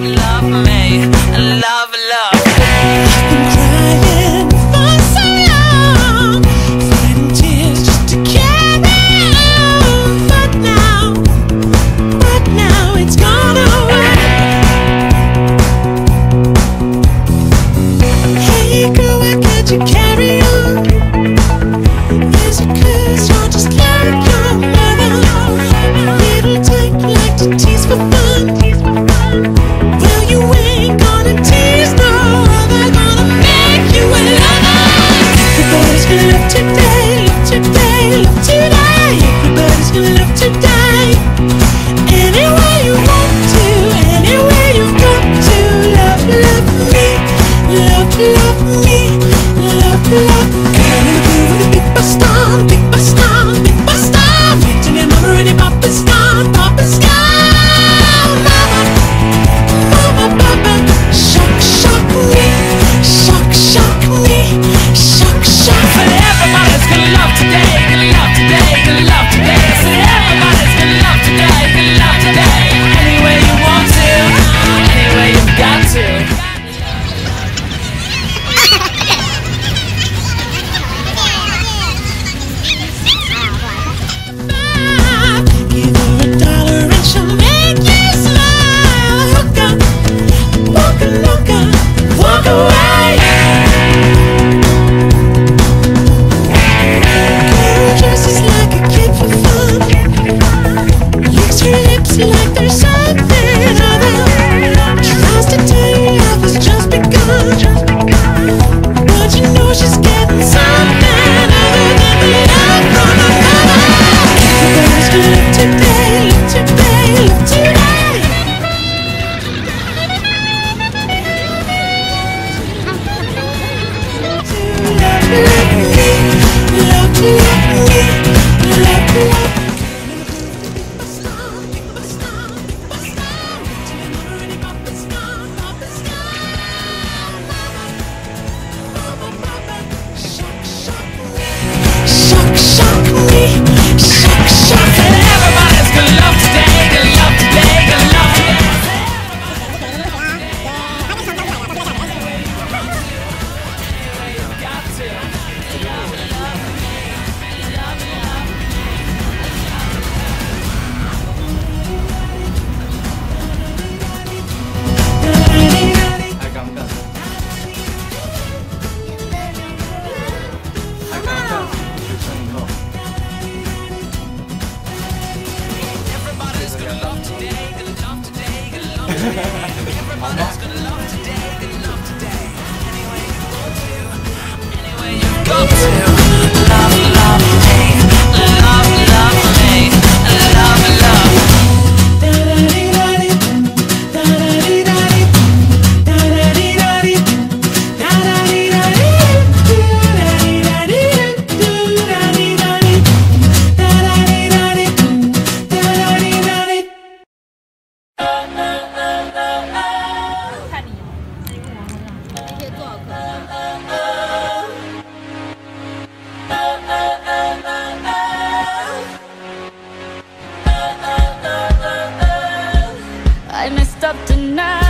love me, love, love. Like there's tonight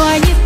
Понятно.